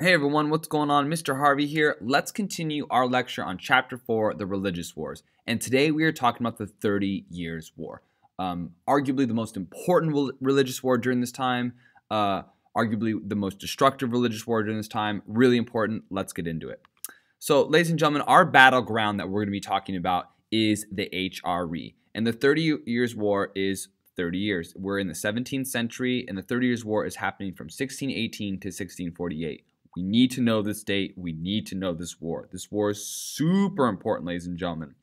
Hey everyone, what's going on? Mr. Harvey here. Let's continue our lecture on Chapter 4, The Religious Wars. And today we are talking about the Thirty Years' War. Um, arguably the most important religious war during this time, uh, arguably the most destructive religious war during this time. Really important. Let's get into it. So, ladies and gentlemen, our battleground that we're going to be talking about is the HRE. And the Thirty Years' War is 30 years. We're in the 17th century, and the Thirty Years' War is happening from 1618 to 1648. We need to know this date. We need to know this war. This war is super important, ladies and gentlemen.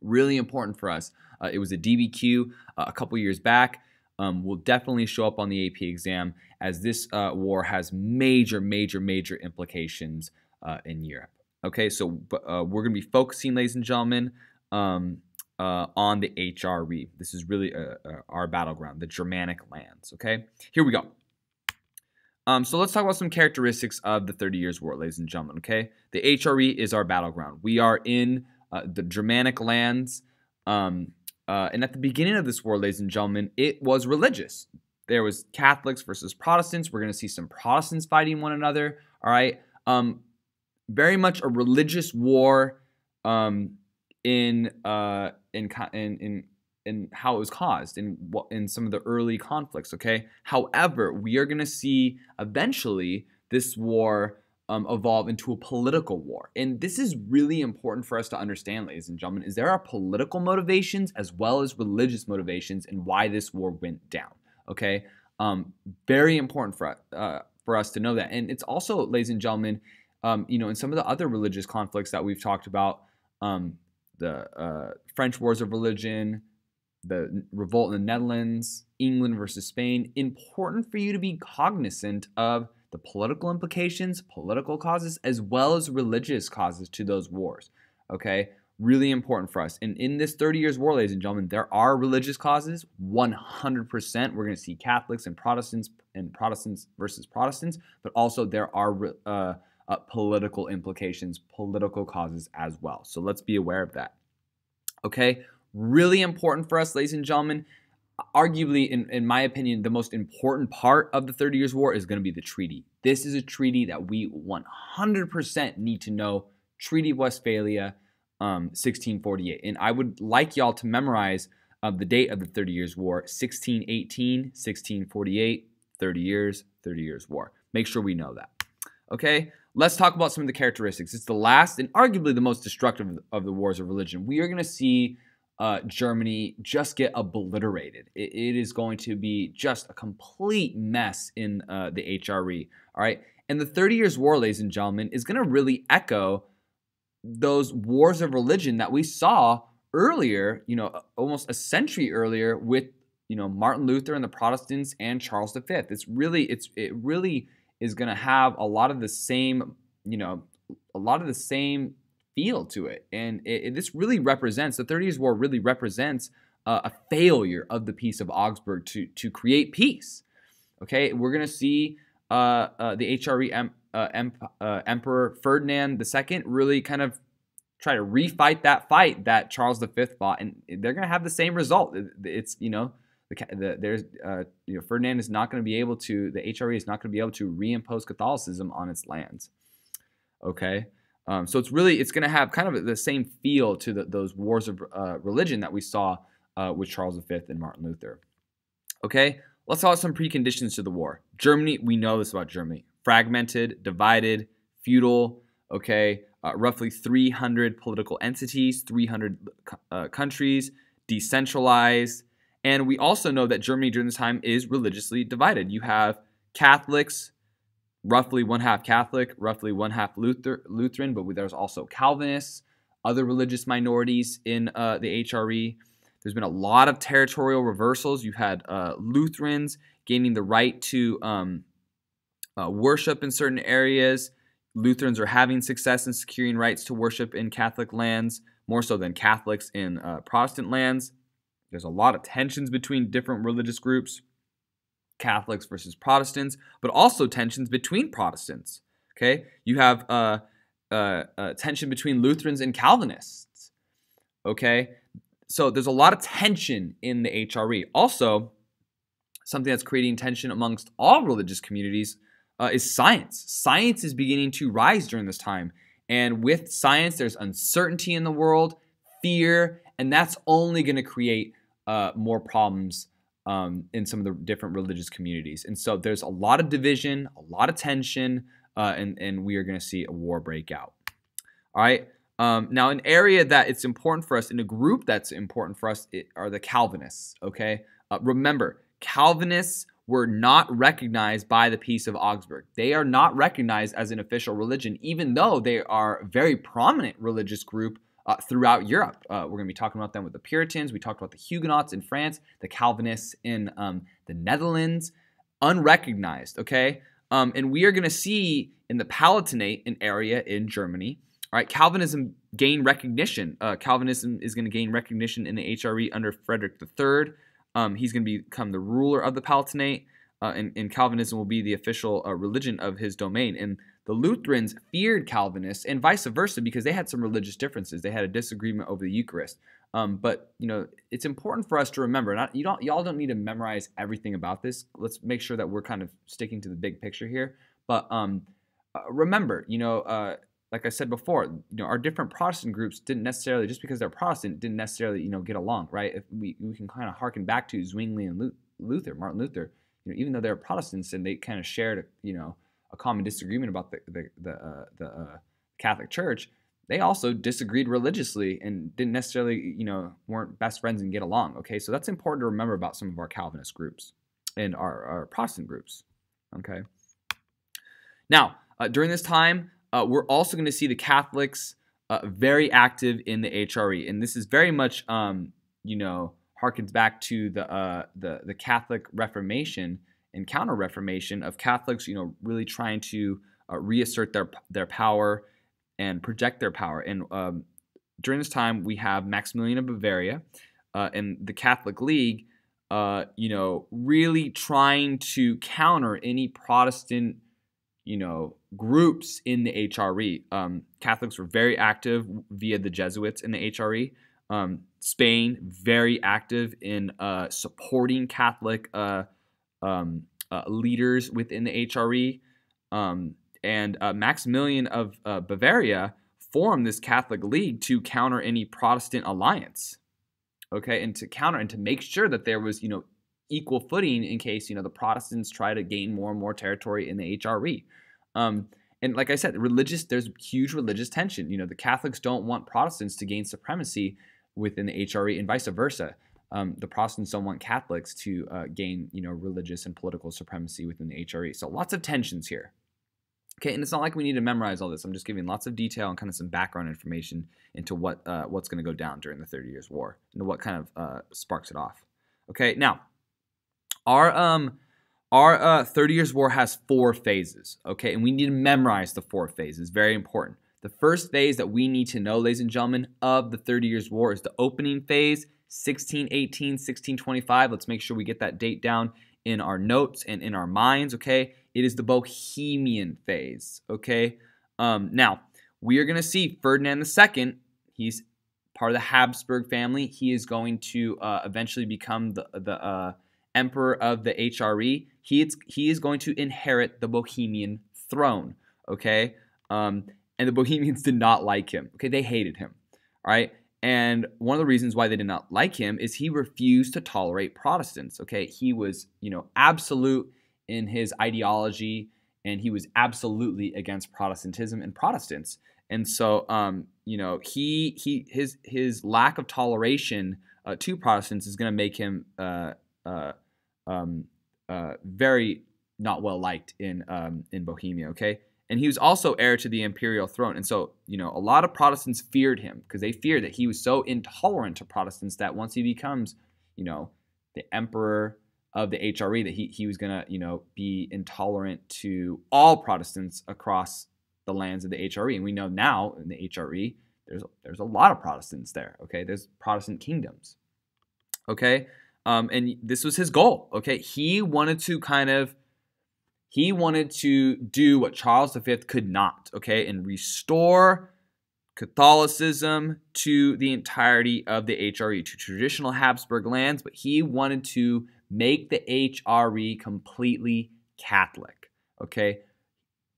Really important for us. Uh, it was a DBQ uh, a couple years back. Um, will definitely show up on the AP exam as this uh, war has major, major, major implications uh, in Europe. Okay, so uh, we're going to be focusing, ladies and gentlemen, um, uh, on the HRE. This is really our battleground, the Germanic lands. Okay, here we go. Um, so let's talk about some characteristics of the Thirty Years' War, ladies and gentlemen. Okay, the HRE is our battleground. We are in uh, the Germanic lands, um, uh, and at the beginning of this war, ladies and gentlemen, it was religious. There was Catholics versus Protestants. We're going to see some Protestants fighting one another. All right, um, very much a religious war um, in, uh, in in in and how it was caused in in some of the early conflicts. Okay. However, we are going to see eventually this war um, evolve into a political war, and this is really important for us to understand, ladies and gentlemen. Is there are political motivations as well as religious motivations and why this war went down. Okay. Um, very important for uh, for us to know that, and it's also, ladies and gentlemen, um, you know, in some of the other religious conflicts that we've talked about, um, the uh, French wars of religion, the revolt in the Netherlands, England versus Spain, important for you to be cognizant of the political implications, political causes, as well as religious causes to those wars. Okay? Really important for us. And in this 30 years war, ladies and gentlemen, there are religious causes. 100%. We're going to see Catholics and Protestants and Protestants versus Protestants, but also there are uh, uh, political implications, political causes as well. So let's be aware of that. Okay? Really important for us, ladies and gentlemen. Arguably, in, in my opinion, the most important part of the 30 Years' War is going to be the treaty. This is a treaty that we 100% need to know. Treaty of Westphalia, um, 1648. And I would like y'all to memorize uh, the date of the 30 Years' War 1618, 1648, 30 years, 30 Years' War. Make sure we know that. Okay, let's talk about some of the characteristics. It's the last and arguably the most destructive of the wars of religion. We are going to see uh, Germany just get obliterated. It, it is going to be just a complete mess in uh, the HRE. All right. And the 30 Years' War, ladies and gentlemen, is going to really echo those wars of religion that we saw earlier, you know, almost a century earlier with, you know, Martin Luther and the Protestants and Charles V. It's really, it's, it really is going to have a lot of the same, you know, a lot of the same feel to it. And it, it, this really represents the Thirty Years' War really represents uh, a failure of the Peace of Augsburg to to create peace. Okay, we're gonna see uh, uh, the HRE em, uh, uh, Emperor Ferdinand II really kind of try to refight that fight that Charles V fought, and they're gonna have the same result. It's you know. The, the, there's uh, you know Ferdinand is not going to be able to the HRE is not going to be able to reimpose Catholicism on its lands. Okay, um, so it's really it's going to have kind of the same feel to the, those wars of uh, religion that we saw uh, with Charles V and Martin Luther. Okay, let's talk some preconditions to the war. Germany, we know this about Germany: fragmented, divided, feudal. Okay, uh, roughly 300 political entities, 300 uh, countries, decentralized, and we also know that Germany during this time is religiously divided. You have Catholics, roughly one half Catholic, roughly one half Luther, Lutheran, but there's also Calvinists, other religious minorities in uh, the HRE. There's been a lot of territorial reversals. You've had uh, Lutherans gaining the right to um, uh, worship in certain areas. Lutherans are having success in securing rights to worship in Catholic lands, more so than Catholics in uh, Protestant lands. There's a lot of tensions between different religious groups. Catholics versus Protestants, but also tensions between Protestants. Okay, you have uh, uh, uh, tension between Lutherans and Calvinists. Okay, so there's a lot of tension in the HRE. Also, something that's creating tension amongst all religious communities uh, is science. Science is beginning to rise during this time. And with science, there's uncertainty in the world, fear, and that's only going to create uh, more problems um, in some of the different religious communities. And so there's a lot of division, a lot of tension, uh, and, and we are going to see a war break out. All right. Um, now, an area that it's important for us, in a group that's important for us, it, are the Calvinists. Okay. Uh, remember, Calvinists were not recognized by the Peace of Augsburg. They are not recognized as an official religion, even though they are a very prominent religious group uh, throughout Europe. Uh, we're going to be talking about them with the Puritans. We talked about the Huguenots in France, the Calvinists in um, the Netherlands, unrecognized. Okay, um, and we are going to see in the Palatinate, an area in Germany, all right, Calvinism gained recognition. Uh, Calvinism is going to gain recognition in the HRE under Frederick III. Um, he's going to become the ruler of the Palatinate, uh, and, and, Calvinism will be the official uh, religion of his domain. And the Lutherans feared Calvinists, and vice versa, because they had some religious differences. They had a disagreement over the Eucharist. Um, but you know, it's important for us to remember. Not you don't y'all don't need to memorize everything about this. Let's make sure that we're kind of sticking to the big picture here. But um, uh, remember, you know, uh, like I said before, you know, our different Protestant groups didn't necessarily just because they're Protestant didn't necessarily you know get along, right? If we we can kind of harken back to Zwingli and Luther, Martin Luther, you know, even though they're Protestants and they kind of shared, you know, a common disagreement about the the the, uh, the uh, Catholic Church, they also disagreed religiously and didn't necessarily, you know, weren't best friends and get along. Okay, so that's important to remember about some of our Calvinist groups and our, our Protestant groups. Okay. Now, uh, during this time, uh, we're also going to see the Catholics uh, very active in the HRE, and this is very much, um, you know, harkens back to the uh, the the Catholic Reformation and Counter Reformation of Catholics, you know, really trying to uh, reassert their their power and project their power. And um, during this time, we have Maximilian of Bavaria uh, and the Catholic League, uh, you know, really trying to counter any Protestant, you know, groups in the HRE. Um, Catholics were very active via the Jesuits in the HRE. Um, Spain very active in uh, supporting Catholic uh, um, uh, leaders within the HRE. Um, and uh, Maximilian of uh, Bavaria formed this Catholic League to counter any Protestant alliance. Okay, and to counter and to make sure that there was, you know, equal footing in case you know the Protestants try to gain more and more territory in the HRE. Um, and like I said, religious there's huge religious tension. You know, the Catholics don't want Protestants to gain supremacy within the HRE, and vice versa. Um, the Protestants don't want Catholics to uh, gain, you know, religious and political supremacy within the HRE. So lots of tensions here. Okay, and it's not like we need to memorize all this. I'm just giving lots of detail and kind of some background information into what uh, what's going to go down during the Thirty Years' War and what kind of uh, sparks it off. Okay, now our um our uh, Thirty Years' War has four phases. Okay, and we need to memorize the four phases. Very important. The first phase that we need to know, ladies and gentlemen, of the Thirty Years' War is the opening phase, 1618, 1625. Let's make sure we get that date down in our notes and in our minds. Okay, it is the Bohemian phase. Okay. Um, now we are going to see Ferdinand II. He's part of the Habsburg family. He is going to uh, eventually become the the uh, emperor of the HRE. He is, he is going to inherit the Bohemian throne. Okay. Um, and the Bohemians did not like him. Okay, they hated him. All right. And one of the reasons why they did not like him is he refused to tolerate Protestants. Okay, he was, you know, absolute in his ideology, and he was absolutely against Protestantism and Protestants. And so, um, you know, he he his his lack of toleration uh, to Protestants is going to make him uh, uh, um, uh, very not well liked in um, in Bohemia. Okay, and he was also heir to the imperial throne. And so, you know, a lot of Protestants feared him because they feared that he was so intolerant to Protestants that once he becomes, you know, the emperor of the HRE that he, he was going to, you know, be intolerant to all Protestants across the lands of the HRE. And we know now in the HRE, there's, there's a lot of Protestants there, okay? There's Protestant kingdoms, okay? Um, and this was his goal, okay? He wanted to kind of, he wanted to do what Charles V could not, okay? And restore Catholicism to the entirety of the HRE, to traditional Habsburg lands, but he wanted to make the HRE completely Catholic. Okay,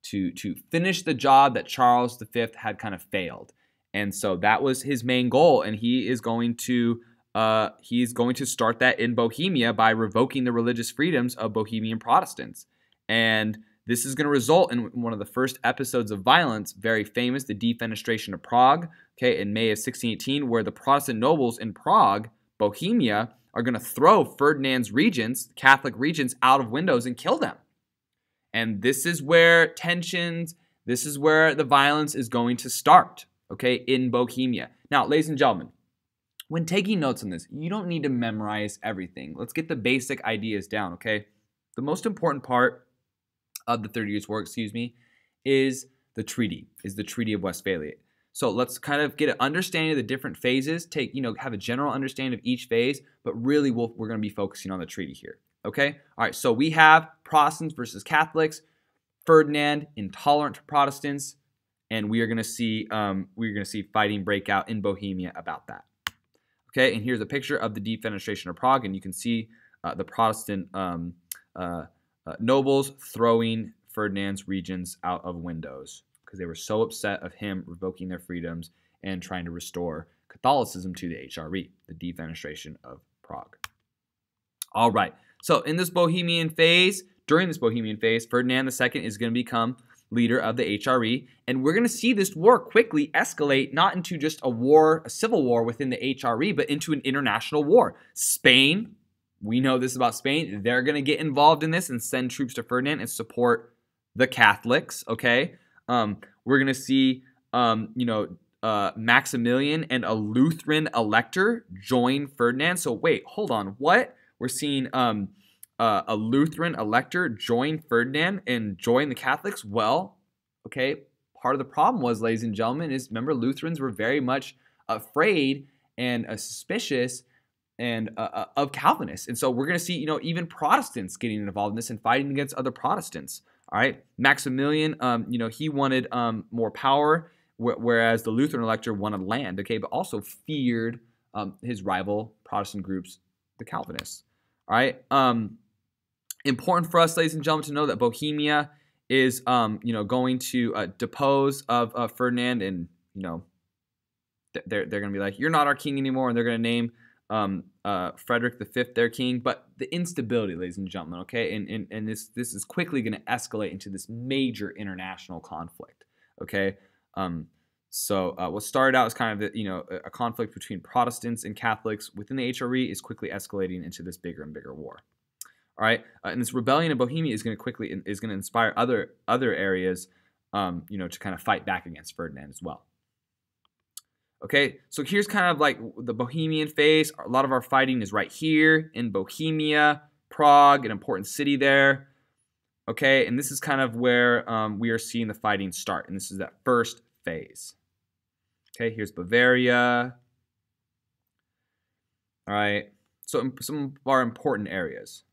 to to finish the job that Charles V had kind of failed. And so that was his main goal, and he is going to uh, he's going to start that in Bohemia by revoking the religious freedoms of Bohemian Protestants. And this is going to result in one of the first episodes of violence, very famous, the defenestration of Prague, okay, in May of 1618, where the Protestant nobles in Prague, Bohemia, are going to throw Ferdinand's regents, Catholic regents, out of windows and kill them. And this is where tensions, this is where the violence is going to start, okay, in Bohemia. Now, ladies and gentlemen, when taking notes on this, you don't need to memorize everything. Let's get the basic ideas down, okay? The most important part of the 30 Years' War, excuse me, is the treaty, is the Treaty of Westphalia. So let's kind of get an understanding of the different phases, take, you know, have a general understanding of each phase, but really we we are going to be focusing on the treaty here. Okay? All right, so we have Protestants versus Catholics, Ferdinand, intolerant to Protestants, and we are going to see um, we're going to see fighting break out in Bohemia about that. Okay, and here's a picture of the defenestration of Prague, and you can see uh, the Protestant um, uh, uh, nobles throwing Ferdinand's regents out of windows because they were so upset of him revoking their freedoms and trying to restore Catholicism to the HRE, the defenestration of Prague. All right, so in this Bohemian phase, during this Bohemian phase, Ferdinand II is going to become leader of the HRE. And we're going to see this war quickly escalate not into just a war, a civil war within the HRE, but into an international war. Spain, we know this about Spain, they're going to get involved in this and send troops to Ferdinand and support the Catholics, okay? Um, we're going to see, um, you know, uh, Maximilian and a Lutheran elector join Ferdinand. So wait, hold on, what? We're seeing um, uh, a Lutheran elector join Ferdinand and join the Catholics? Well, okay, part of the problem was, ladies and gentlemen, is remember Lutherans were very much afraid and uh, suspicious and uh, uh of Calvinists, and so we're going to see, you know, even Protestants getting involved in this and fighting against other Protestants. All right, Maximilian, um, you know, he wanted um, more power, wh- whereas the Lutheran elector wanted land. Okay, but also feared um, his rival Protestant groups, the Calvinists. All right. Um, important for us, ladies and gentlemen, to know that Bohemia is, um, you know, going to uh, depose of uh, Ferdinand, and you know, they're they're going to be like, "You're not our king anymore," and they're going to name um, uh, Frederick V their king. But the instability, ladies and gentlemen, okay, and and, and this this is quickly going to escalate into this major international conflict, okay. Um, so uh, what started out as kind of you know a conflict between Protestants and Catholics within the HRE is quickly escalating into this bigger and bigger war. All right, uh, and this rebellion in Bohemia is going to quickly is going to inspire other other areas, um, you know, to kind of fight back against Ferdinand as well. Okay, so here's kind of like the Bohemian phase. A lot of our fighting is right here in Bohemia, Prague, an important city there. Okay, and this is kind of where um, we are seeing the fighting start, and this is that first phase. Okay, here's Bavaria. All right, so some of our important areas.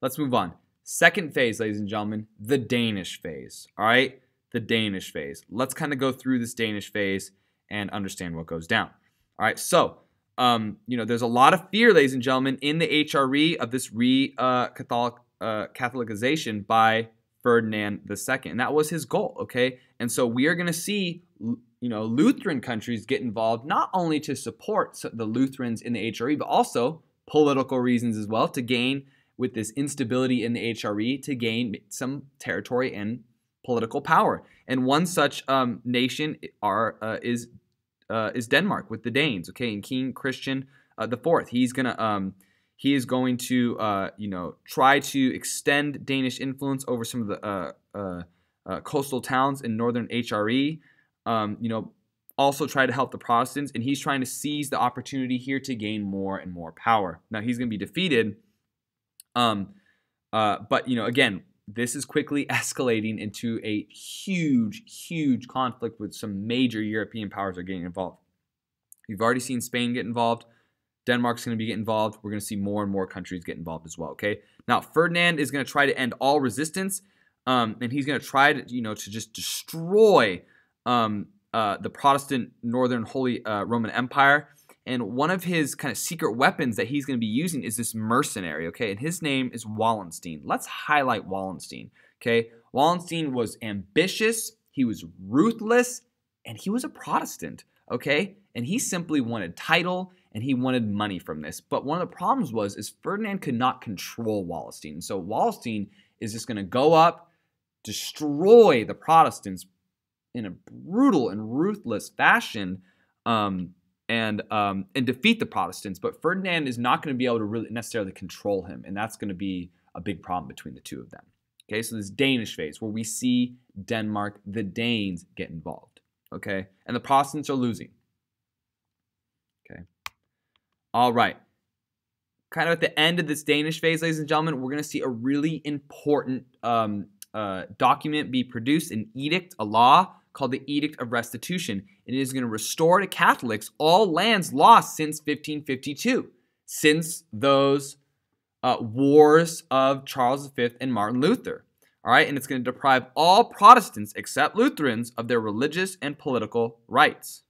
Let's move on. Second phase, ladies and gentlemen, the Danish phase. All right, the Danish phase. Let's kind of go through this Danish phase and understand what goes down. All right, so um, you know, there's a lot of fear, ladies and gentlemen, in the HRE of this re uh, Catholic uh, Catholicization by Ferdinand II, and that was his goal. Okay, and so we are going to see, you know, Lutheran countries get involved not only to support the Lutherans in the HRE, but also political reasons as well to gain with this instability in the HRE to gain some territory and political power. And one such um, nation are uh, is uh, is Denmark with the Danes. Okay, and King Christian uh, the Fourth. He's gonna um, he is going to uh, you know try to extend Danish influence over some of the uh, uh, coastal towns in northern HRE. Um, you know, also try to help the Protestants, and he's trying to seize the opportunity here to gain more and more power. Now he's going to be defeated um, uh, but you know, again, this is quickly escalating into a huge, huge conflict with some major European powers are getting involved. You've already seen Spain get involved. Denmark's going to be getting involved. We're going to see more and more countries get involved as well. Okay. Now Ferdinand is going to try to end all resistance, um, and he's going to try to you know to just destroy um, uh, the Protestant Northern Holy uh, Roman Empire. And one of his kind of secret weapons that he's going to be using is this mercenary, okay? And his name is Wallenstein. Let's highlight Wallenstein. Okay, Wallenstein was ambitious, he was ruthless, and he was a Protestant. Okay, and he simply wanted title and he wanted money from this. But one of the problems was is Ferdinand could not control Wallenstein. So Wallenstein is just going to go up, destroy the Protestants in a brutal and ruthless fashion. Um, and um, and defeat the Protestants. But Ferdinand is not going to be able to really necessarily control him, and that's going to be a big problem between the two of them. Okay, so this Danish phase where we see Denmark, the Danes get involved. Okay, and the Protestants are losing. Okay, all right. Kind of at the end of this Danish phase, ladies and gentlemen, we're going to see a really important um, uh, document be produced, an edict, a law called the Edict of Restitution. And it is going to restore to Catholics all lands lost since 1552, since those uh, wars of Charles V and Martin Luther. All right, and it's going to deprive all Protestants except Lutherans of their religious and political rights.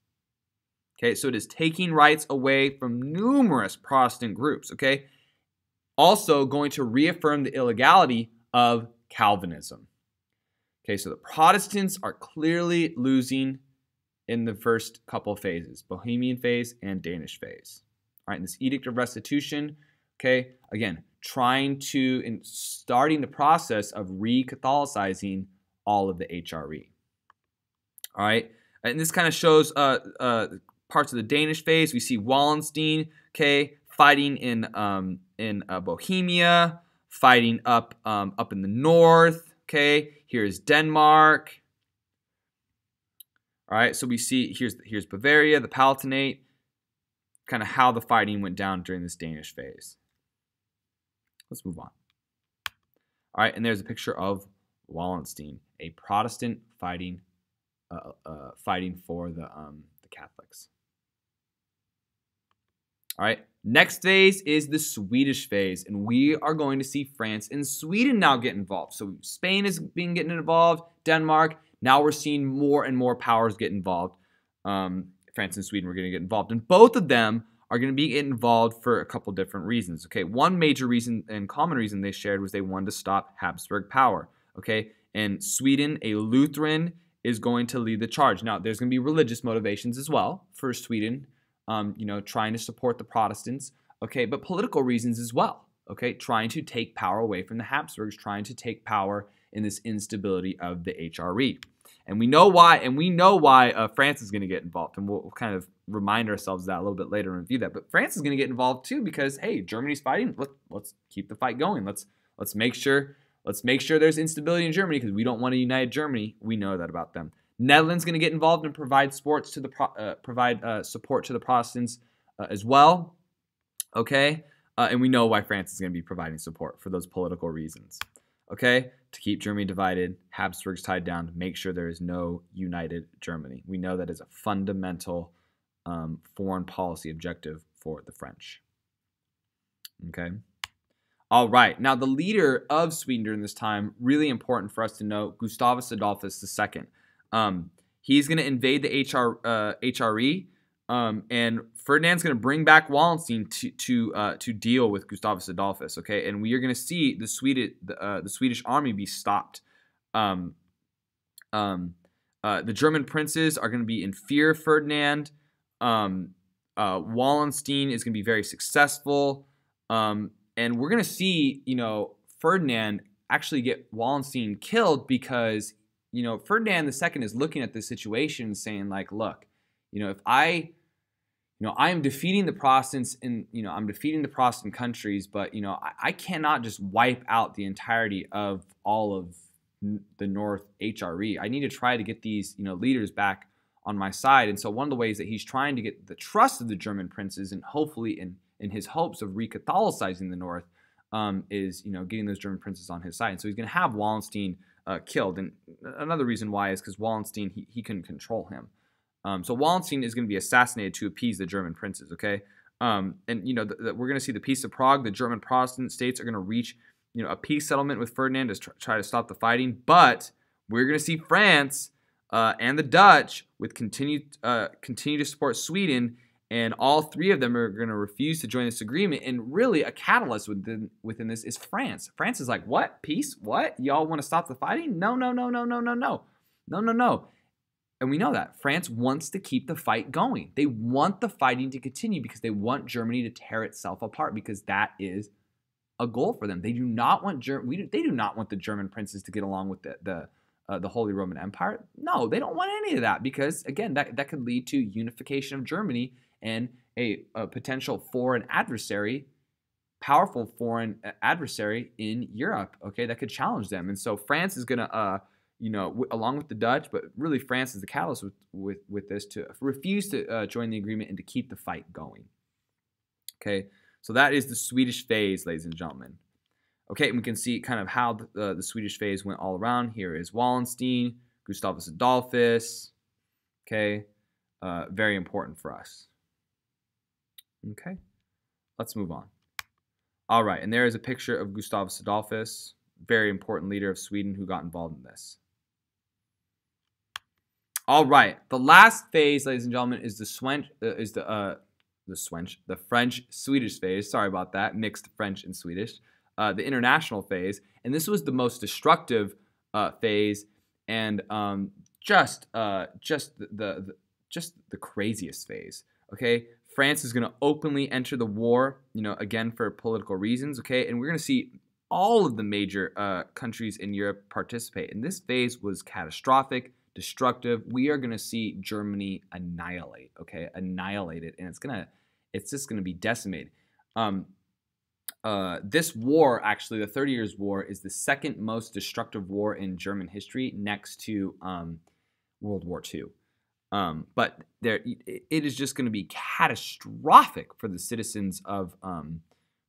Okay, so it is taking rights away from numerous Protestant groups. Okay, also going to reaffirm the illegality of Calvinism. Okay, so the Protestants are clearly losing in the first couple phases Bohemian phase and Danish phase. All right, and this Edict of Restitution, okay, again, trying to, in starting the process of re Catholicizing all of the HRE. All right, and this kind of shows uh, uh, parts of the Danish phase. We see Wallenstein, okay, fighting in um, in uh, Bohemia, fighting up um, up in the north, okay. Here's Denmark. All right, so we see here's here's Bavaria, the Palatinate, kind of how the fighting went down during this Danish phase. Let's move on. All right, and there's a picture of Wallenstein, a Protestant fighting uh, uh, fighting for the um, the Catholics. All right, next phase is the Swedish phase, and we are going to see France and Sweden now get involved. So Spain is being getting involved, Denmark. Now we're seeing more and more powers get involved. Um, France and Sweden are going to get involved, and both of them are going to be involved for a couple different reasons. Okay, one major reason and common reason they shared was they wanted to stop Habsburg power. Okay, and Sweden, a Lutheran, is going to lead the charge. Now, there's going to be religious motivations as well for Sweden um, you know, trying to support the Protestants, okay, but political reasons as well, okay, trying to take power away from the Habsburgs, trying to take power in this instability of the HRE. And we know why, and we know why uh, France is going to get involved, and we'll, kind of remind ourselves that a little bit later and review that. But France is going to get involved too because hey, Germany's fighting. Let, let's keep the fight going. Let's let's make sure let's make sure there's instability in Germany because we don't want a united Germany. We know that about them. Netherlands going to get involved and provide sports to the uh, provide uh, support to the Protestants uh, as well. Okay, uh, and we know why France is going to be providing support for those political reasons. Okay, to keep Germany divided, Habsburgs tied down, make sure there is no united Germany. We know that is a fundamental um, foreign policy objective for the French. Okay. All right. Now, the leader of Sweden during this time, really important for us to know, Gustavus Adolphus II. Um, he's going to invade the HR uh, HRE, um, and Ferdinand's going to bring back Wallenstein to to uh, to deal with Gustavus Adolphus. Okay, and we are going to see the Swedish the, uh, the Swedish army be stopped. Um, um, uh, the German princes are going to be in fear of Ferdinand. Um, uh, Wallenstein is going to be very successful, um, and we're going to see you know Ferdinand actually get Wallenstein killed because you know, Ferdinand II is looking at this situation saying, like, look, you know, if I, you know, I am defeating the Protestants in, you know, I'm defeating the Protestant countries, but, you know, I, I cannot just wipe out the entirety of all of the North HRE. I need to try to get these, you know, leaders back on my side. And so one of the ways that he's trying to get the trust of the German princes and hopefully in, in his hopes of re-Catholicizing the North um, is, you know, getting those German princes on his side. And so he's going to have Wallenstein uh, killed. And another reason why is because Wallenstein, he, he couldn't control him. Um, so Wallenstein is going to be assassinated to appease the German princes, okay? Um, and, you know, we're going to see the Peace of Prague. The German Protestant states are going to reach, you know, a peace settlement with Ferdinand to try, try to stop the fighting. But we're going to see France uh, and the Dutch with continue, uh, continue to support Sweden and all three of them are going to refuse to join this agreement. And really, a catalyst within, within this is France. France is like, what? Peace? What? Y'all want to stop the fighting? No, no, no, no, no, no, no. No, no, no. And we know that. France wants to keep the fight going. They want the fighting to continue because they want Germany to tear itself apart because that is a goal for them. They do not want Ger- we do, they do not want the German princes to get along with the the, uh, the Holy Roman Empire. No, they don't want any of that because again, that that could lead to unification of Germany and a, a potential foreign adversary, powerful foreign uh, adversary in Europe. Okay, that could challenge them. And so France is going to, uh, you know, w- along with the Dutch, but really France is the catalyst with with, with this to refuse to uh, join the agreement and to keep the fight going. Okay, so that is the Swedish phase, ladies and gentlemen. Okay, and we can see kind of how the, uh, the Swedish phase went all around. Here is Wallenstein, Gustavus Adolphus. Okay, uh, very important for us. Okay, let's move on. All right, and there is a picture of Gustavus Adolphus, very important leader of Sweden who got involved in this. All right, the last phase, ladies and gentlemen, is the Swen- uh, is the uh, the French, the French Swedish phase. Sorry about that, mixed French and Swedish. Uh, the international phase, and this was the most destructive uh, phase, and um, just uh, just the, the just the craziest phase. Okay, France is going to openly enter the war, you know, again for political reasons, okay? And we're going to see all of the major uh, countries in Europe participate. And this phase was catastrophic, destructive. We are going to see Germany annihilate, okay? Annihilated, and it's going to, it's just going to be decimated. Um, uh, this war, actually, the Thirty Years' War, is the second most destructive war in German history, next to um, World War II. Um, but there, it is just going to be catastrophic for the citizens of um,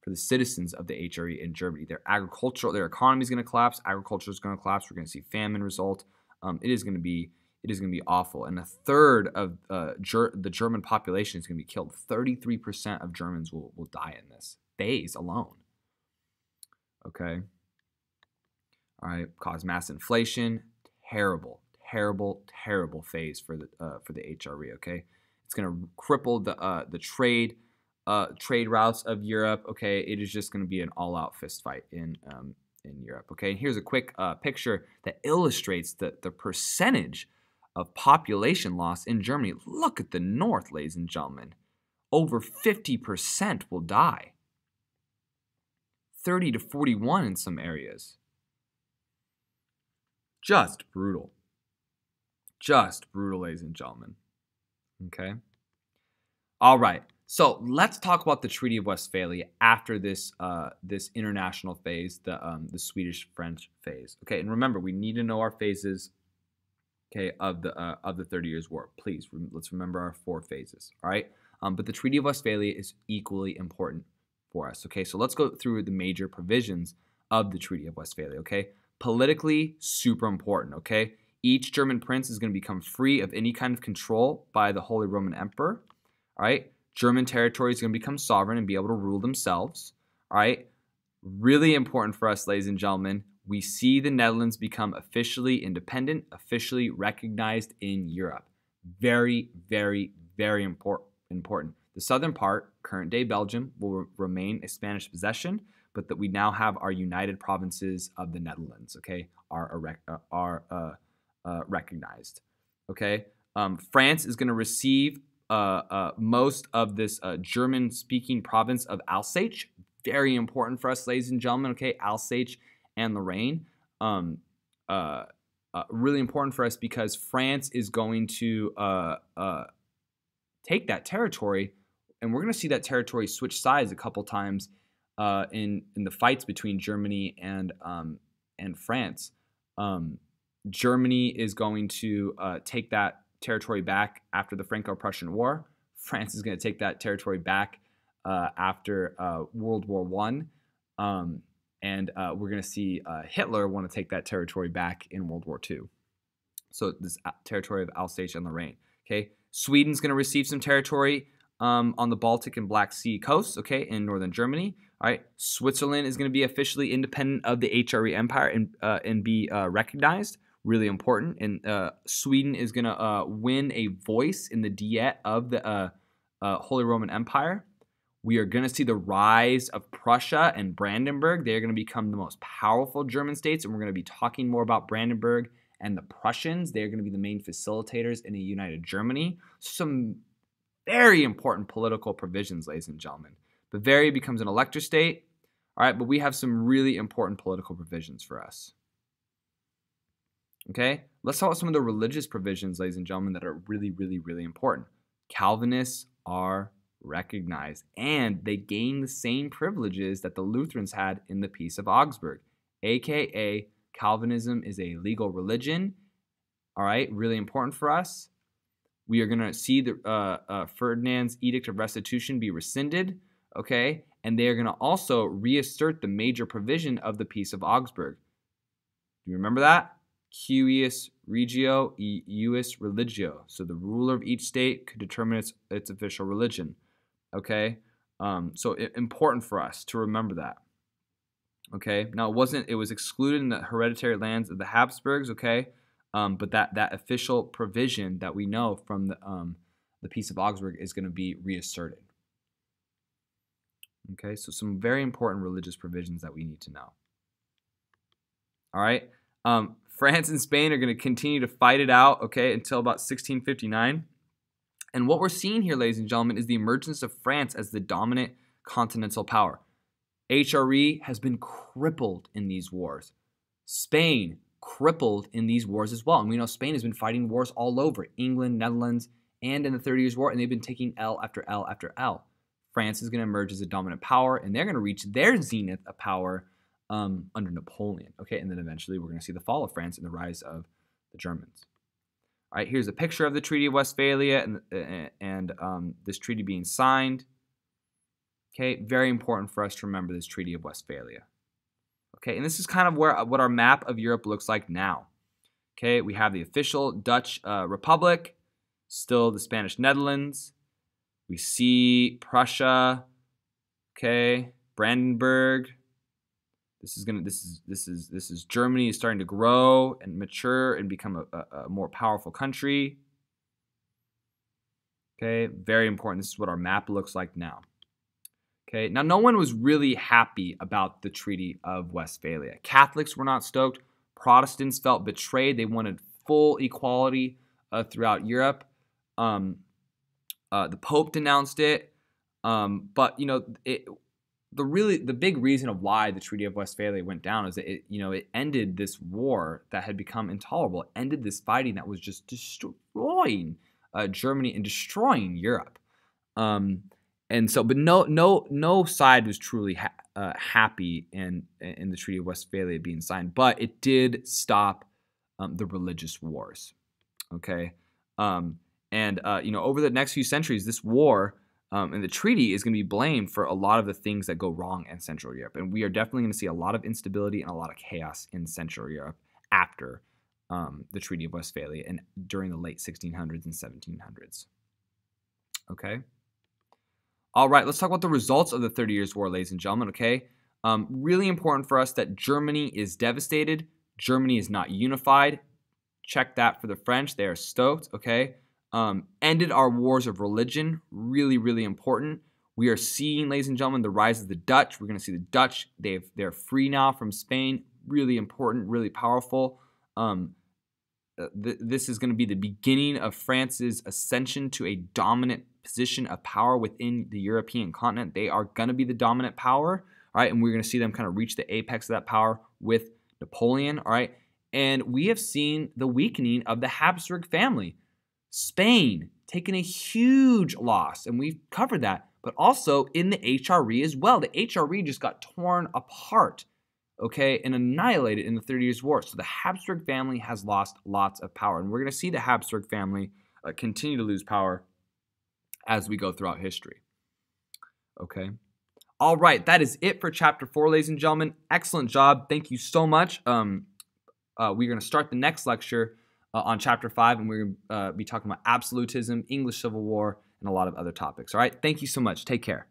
for the citizens of the HRE in Germany. Their agricultural, their economy is going to collapse. Agriculture is going to collapse. We're going to see famine result. Um, it is going to be it is going to be awful. And a third of uh, ger- the German population is going to be killed. Thirty three percent of Germans will will die in this phase alone. Okay. All right. Cause mass inflation. Terrible terrible, terrible phase for the uh, for the HRE. Okay, it's going to cripple the uh, the trade uh, trade routes of Europe. Okay, it is just going to be an all out fist fight in um, in Europe. Okay, and here's a quick uh, picture that illustrates the the percentage of population loss in Germany. Look at the north, ladies and gentlemen. Over 50% will die. 30 to 41 in some areas. Just brutal. Just brutal, ladies and gentlemen. Okay. All right. So let's talk about the Treaty of Westphalia after this uh, this international phase, the um, the Swedish French phase. Okay, and remember we need to know our phases. Okay, of the uh, of the Thirty Years' War. Please let's remember our four phases. All right, um, but the Treaty of Westphalia is equally important for us. Okay, so let's go through the major provisions of the Treaty of Westphalia. Okay, politically super important. Okay, each German prince is going to become free of any kind of control by the Holy Roman Emperor. All right. German territory is going to become sovereign and be able to rule themselves. All right. Really important for us, ladies and gentlemen. We see the Netherlands become officially independent, officially recognized in Europe. Very, very, very important. The southern part, current day Belgium, will re- remain a Spanish possession, but that we now have our united provinces of the Netherlands. Okay, are are uh, uh, recognized. Okay, um, France is going to receive uh, uh, most of this uh, German-speaking province of Alsace. Very important for us, ladies and gentlemen. Okay, Alsace and Lorraine. Um, uh, really important for us because France is going to take that territory, and we're going to see that territory switch sides a couple times in in the fights between Germany and um, and France. Um, Germany is going to uh, take that territory back after the Franco-Prussian War. France is going to take that territory back uh, after uh, World War One, um, and uh, we're going to see uh, Hitler want to take that territory back in World War Two. So this uh, territory of Alsace and Lorraine. Okay, Sweden's going to receive some territory um, on the Baltic and Black Sea coasts. Okay, in northern Germany. All right, Switzerland is going to be officially independent of the HRE Empire and and be recognized really important. And uh, Sweden is going to uh, win a voice in the Diet of the uh, uh, Holy Roman Empire. We are going to see the rise of Prussia and Brandenburg. They are going to become the most powerful German states, and we're going to be talking more about Brandenburg and the Prussians. They are going to be the main facilitators in a united Germany. Some very important political provisions, ladies and gentlemen. Bavaria becomes an elector state. All right, but we have some really important political provisions for us. Okay, let's talk about some of the religious provisions, ladies and gentlemen, that are really, really, really important. Calvinists are recognized and they gain the same privileges that the Lutherans had in the Peace of Augsburg, aka Calvinism is a legal religion. All right, really important for us. We are going to see the uh, uh, Ferdinand's edict of restitution be rescinded. Okay, and they are going to also reassert the major provision of the Peace of Augsburg. Do you remember that? Cuius regio e ius religio. So the ruler of each state could determine its, its official religion. Okay, um, so it, important for us to remember that. Okay, now it wasn't; it was excluded in the hereditary lands of the Habsburgs. Okay, um, but that that official provision that we know from the um, the Peace of Augsburg is going to be reasserted. Okay, so some very important religious provisions that we need to know. All right, um, France and Spain are going to continue to fight it out. Okay, until about 1659. And what we're seeing here, ladies and gentlemen, is the emergence of France as the dominant continental power. HRE has been crippled in these wars. Spain crippled in these wars as well. And we know Spain has been fighting wars all over England, Netherlands, and in the Thirty Years' War, and they've been taking L after L after L. France is going to emerge as a dominant power, and they're going to reach their zenith of power um, under Napoleon. Okay, and then eventually we're going to see the fall of France and the rise of the Germans. All right, here's a picture of the Treaty of Westphalia and, uh, and um, this treaty being signed. Okay, very important for us to remember this Treaty of Westphalia. Okay, and this is kind of where what our map of Europe looks like now. Okay, we have the official Dutch uh, Republic, still the Spanish Netherlands. We see Prussia, okay, Brandenburg, this is gonna this is this is this is Germany is starting to grow and mature and become a, a, a more powerful country. Okay, very important. This is what our map looks like now. Okay, now no one was really happy about the Treaty of Westphalia. Catholics were not stoked. Protestants felt betrayed. They wanted full equality uh, throughout Europe. Um, uh, the Pope denounced it, um, but you know it, the really the big reason of why the Treaty of Westphalia went down is that it you know it ended this war that had become intolerable. It ended this fighting that was just destroying uh, Germany and destroying Europe. Um, and so, but no no no side was truly ha- uh, happy in in the Treaty of Westphalia being signed, but it did stop um, the religious wars. Okay, um, and uh, you know over the next few centuries, this war um, and the treaty is going to be blamed for a lot of the things that go wrong in Central Europe. And we are definitely going to see a lot of instability and a lot of chaos in Central Europe after um, the Treaty of Westphalia and during the late 1600s and 1700s. Okay. All right, let's talk about the results of the Thirty Years' War, ladies and gentlemen. Okay. Um, really important for us that Germany is devastated. Germany is not unified. Check that for the French. They are stoked. Okay um, ended our wars of religion. Really, really important. We are seeing, ladies and gentlemen, the rise of the Dutch. We're going to see the Dutch. They've they're free now from Spain. Really important, really powerful. Um, uh, th- this is going to be the beginning of France's ascension to a dominant position of power within the European continent. They are going to be the dominant power, all right, and we're going to see them kind of reach the apex of that power with Napoleon, all right. And we have seen the weakening of the Habsburg family. Spain taking a huge loss, and we've covered that, but also in the HRE as well. The HRE just got torn apart, okay, and annihilated in the Thirty Years' War. So the Habsburg family has lost lots of power, and we're going to see the Habsburg family uh, continue to lose power as we go throughout history. Okay. All right, that is it for chapter four, ladies and gentlemen. Excellent job. Thank you so much. Um, uh, we're going to start the next lecture uh, on chapter five, and we're going to uh, be talking about absolutism, English Civil War, and a lot of other topics. All right. Thank you so much. Take care.